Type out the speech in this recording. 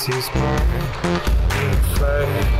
sees my reflection